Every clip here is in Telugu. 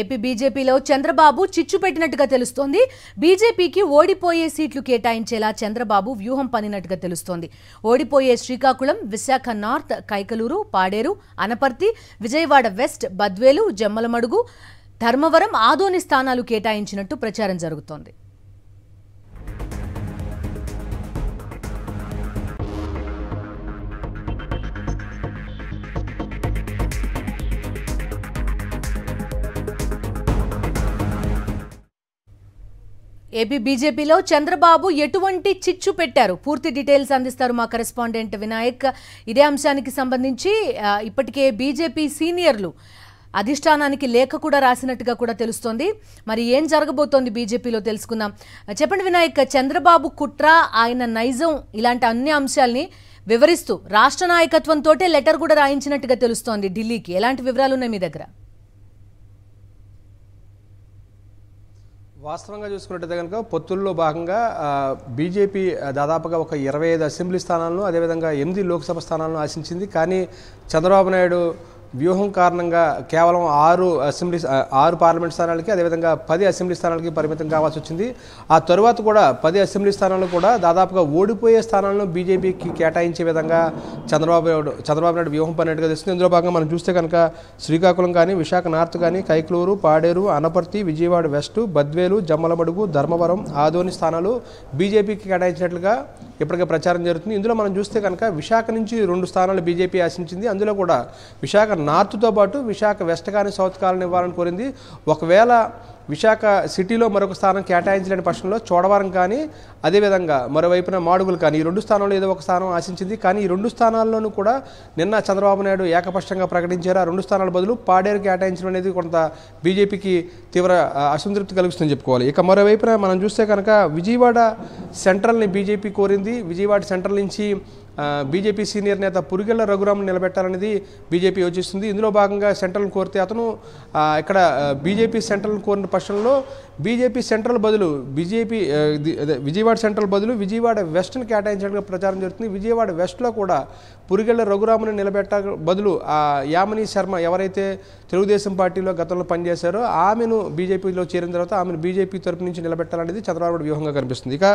ఏపీ బీజేపీలో చంద్రబాబు చిచ్చు పెట్టినట్టుగా తెలుస్తోంది. బీజేపీకి ఓడిపోయే సీట్లు కేటాయించేలా చంద్రబాబు వ్యూహం పనినట్టుగా తెలుస్తోంది. ఓడిపోయే శ్రీకాకుళం విశాఖ నార్త్ కైకలూరు పాడేరు అనపర్తి విజయవాడ వెస్ట్ బద్వేలు జమ్మలమడుగు ధర్మవరం ఆదోని స్థానాలు కేటాయించినట్టు ప్రచారం జరుగుతోంది. ఏపీ బీజేపీలో చంద్రబాబు ఎటువంటి చిచ్చు పెట్టారు? పూర్తి డీటెయిల్స్ అందిస్తారు మా కరెస్పాండెంట్ వినాయక్. ఇదే అంశానికి సంబంధించి ఇప్పటికే బీజేపీ సీనియర్లు అధిష్టానానికి లేఖ కూడా రాసినట్టుగా కూడా తెలుస్తోంది. మరి ఏం జరగబోతోంది బీజేపీలో తెలుసుకుందాం. చెప్పండి వినాయక్ చంద్రబాబు కుట్ర ఆయన నైజం ఇలాంటి అన్ని అంశాల్ని వివరిస్తూ రాష్ట్ర నాయకత్వంతో లెటర్ కూడా రాయించినట్టుగా తెలుస్తోంది ఢిల్లీకి. ఎలాంటి వివరాలు ఉన్నాయి మీ దగ్గర? వాస్తవంగా చూసుకున్నట్టయితే కనుక పొత్తుల్లో భాగంగా బీజేపీ దాదాపుగా ఒక ఇరవై ఐదు అసెంబ్లీ స్థానాలను అదేవిధంగా ఎనిమిది లోక్సభ స్థానాలను ఆశించింది. కానీ చంద్రబాబు నాయుడు వ్యూహం కారణంగా కేవలం ఆరు అసెంబ్లీ ఆరు పార్లమెంట్ స్థానాలకి అదేవిధంగా పది అసెంబ్లీ స్థానాలకి పరిమితం కావాల్సి వచ్చింది. ఆ తరువాత కూడా పది అసెంబ్లీ స్థానాలు కూడా దాదాపుగా ఓడిపోయే స్థానాలను బీజేపీకి కేటాయించే విధంగా చంద్రబాబు నాయుడు చంద్రబాబు నాయుడు వ్యూహం పన్నట్టుగా తెలుస్తుంది. ఇందులో భాగంగా మనం చూస్తే కనుక శ్రీకాకుళం కానీ విశాఖ నార్త్ కానీ కైక్లూరు పాడేరు అనపర్తి విజయవాడ వెస్ట్ బద్వేలు జమ్మలమడుగు ధర్మవరం ఆదోని స్థానాలు బీజేపీకి కేటాయించినట్లుగా ఇప్పటికే ప్రచారం జరుగుతుంది. ఇందులో మనం చూస్తే కనుక విశాఖ నుంచి రెండు స్థానాలు బీజేపీ ఆశించింది. అందులో కూడా విశాఖ నార్త్తో పాటు విశాఖ వెస్ట్ కానీ సౌత్ కాలని ఇవ్వాలని కోరింది. ఒకవేళ విశాఖ సిటీలో మరొక స్థానం కేటాయించలేని పక్షంలో చోడవరం కానీ అదేవిధంగా మరోవైపున మాడుగులు కానీ ఈ రెండు స్థానాల్లో ఏదో ఒక స్థానం ఆశించింది. కానీ ఈ రెండు స్థానాల్లోనూ కూడా నిన్న చంద్రబాబు నాయుడు ఏకపక్షంగా ప్రకటించారు. ఆ రెండు స్థానాల బదులు పాడేరు కేటాయించడం అనేది కొంత బీజేపీకి తీవ్ర అసంతృప్తి కలిగిస్తుందని చెప్పుకోవాలి. ఇక మరోవైపున మనం చూస్తే కనుక విజయవాడ సెంట్రల్ని బీజేపీ కోరింది. విజయవాడ సెంట్రల్ నుంచి ఆ, బీజేపీ సీనియర్ నేత పురిగెళ్ళ రఘురామును నిలబెట్టాలనేది బీజేపీ యోచిస్తుంది. ఇందులో భాగంగా సెంట్రల్ని కోరితే అతను ఇక్కడ బీజేపీ సెంట్రల్ని కోరిన పక్షంలో బీజేపీ సెంట్రల్ బదులు బీజేపీ అదే విజయవాడ సెంట్రల్ బదులు విజయవాడ వెస్ట్ని కేటాయించడానికి ప్రచారం జరుగుతుంది. విజయవాడ వెస్ట్లో కూడా పురిగెళ్ళ రఘురామును నిలబెట్ట బదులు ఆ యామిని శర్మ ఎవరైతే తెలుగుదేశం పార్టీలో గతంలో పనిచేశారో ఆమెను బీజేపీలో చేరిన తర్వాత ఆమెను బీజేపీ తరపు నుంచి నిలబెట్టాలనేది చంద్రబాబు వ్యూహంగా కనిపిస్తుంది. ఇక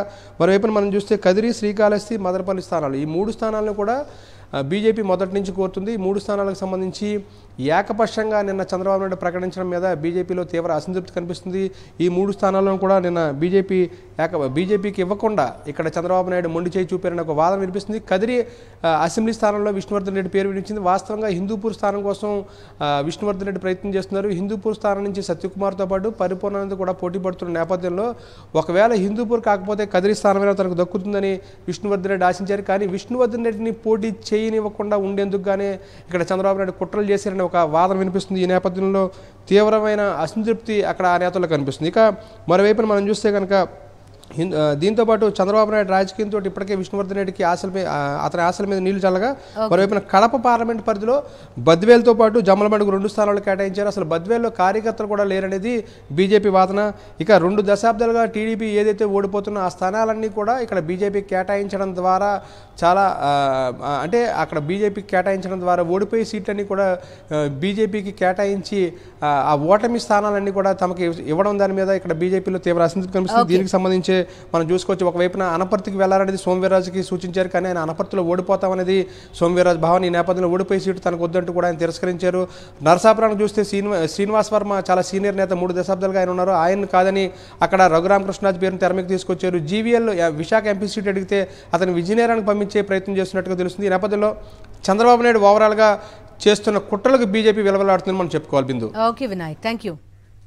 మరోవైపున మనం చూస్తే కదిరి శ్రీకాళహస్తి మదనపల్లి స్థానాలు ఈ మూడు స్థానాలను కూడా బీజేపీ మొదటి నుంచి కోరుతుంది. మూడు స్థానాలకు సంబంధించి ఏకపక్షంగా నిన్న చంద్రబాబు నాయుడు ప్రకటించడం మీద బీజేపీలో తీవ్ర అసంతృప్తి కనిపిస్తుంది. ఈ మూడు స్థానాలను కూడా నిన్న బీజేపీ ఏక బీజేపీకి ఇవ్వకుండా ఇక్కడ చంద్రబాబు నాయుడు మొండి చేయి చూపారని ఒక వాదన వినిపిస్తుంది. కదిరి అసెంబ్లీ స్థానంలో విష్ణువర్ధన్ రెడ్డి పేరు వినిపించింది. వాస్తవంగా హిందూపూర్ స్థానం కోసం విష్ణువర్ధన్ రెడ్డి ప్రయత్నం చేస్తున్నారు. హిందూపూర్ స్థానం నుంచి సత్యకుమార్తో పాటు పరిపూర్ణానంద కూడా పోటీ పడుతున్న నేపథ్యంలో ఒకవేళ హిందూపూర్ కాకపోతే కదిరి స్థానమైనా తనకు దక్కుతుందని విష్ణువర్ధన్ రెడ్డి ఆశించారు. కానీ విష్ణువర్ధన్ రెడ్డిని పోటీ చేయనివ్వకుండా ఉండేందుకు గానే ఇక్కడ చంద్రబాబు నాయుడు కుట్రలు చేశారని ఒక వాదన వినిపిస్తుంది. ఈ నేపథ్యంలో తీవ్రమైన అసంతృప్తి అక్కడ ఆ నేతల్లో కనిపిస్తుంది. ఇక మరోవైపున మనం చూస్తే కనుక హిందూ ఆ, దీంతో పాటు చంద్రబాబు నాయుడు రాజకీయంతో ఇప్పటికే విష్ణువర్ధన్ రెడ్డికి ఆశల మీద అతని ఆశల మీద నీళ్ళు చల్లగా మరోవైపున కడప పార్లమెంట్ పరిధిలో బద్వేల్తో పాటు జమ్మలమడుగు రెండు స్థానాలు కేటాయించారు. అసలు బద్వేల్లో కార్యకర్తలు కూడా లేరనేది బీజేపీ వాదన. ఇక రెండు దశాబ్దాలుగా టీడీపీ ఏదైతే ఓడిపోతున్నా ఆ స్థానాలన్నీ కూడా ఇక్కడ బీజేపీ కేటాయించడం ద్వారా చాలా అంటే అక్కడ బీజేపీ కేటాయించడం ద్వారా ఓడిపోయే సీట్లన్నీ కూడా బీజేపీకి కేటాయించి ఆ, ఆ ఓటమి స్థానాలన్నీ కూడా తమకి ఇవ్వడం దాని మీద ఇక్కడ బీజేపీలో తీవ్ర అసంతృప్తి కనిపిస్తుంది. దీనికి సంబంధించి మనం చూసుకోవచ్చు ఒకవైపున అనపర్తికి వెళ్ళాలనేది సోమవీర్రాజుకి సూచించారు కానీ ఆయన అనపర్తిలో ఓడిపోతామనేది సోమవీర్రాజు భావన ఈ నేపథ్యంలో ఓడిపోయి సీటు తనకు వద్దంటూ కూడా ఆయన తిరస్కరించారు. నరసాపురానికి చూస్తే శ్రీనివా శ్రీనివాస్ వర్మ చాలా సీనియర్ నేత మూడు దశాబ్దాలుగా ఆయన ఉన్నారు. ఆయన కాదని అక్కడ రఘురామకృష్ణరాజు పేరును తెర తీసుకొచ్చారు. జీవీఎల్ విశాఖ ఎంపీ సీట్ అడిగితే అతను విజయనగరానికి పంపించే ప్రయత్నం చేస్తున్నట్టుగా తెలుస్తుంది. ఈ నేపథ్యంలో చంద్రబాబు నాయుడు ఓవరాల్గా చేస్తున్న కుట్రలకు బీజేపీ విలువలాడుతుందని మనం చెప్పుకోవాలి Bindu. Okay Vinayak thank you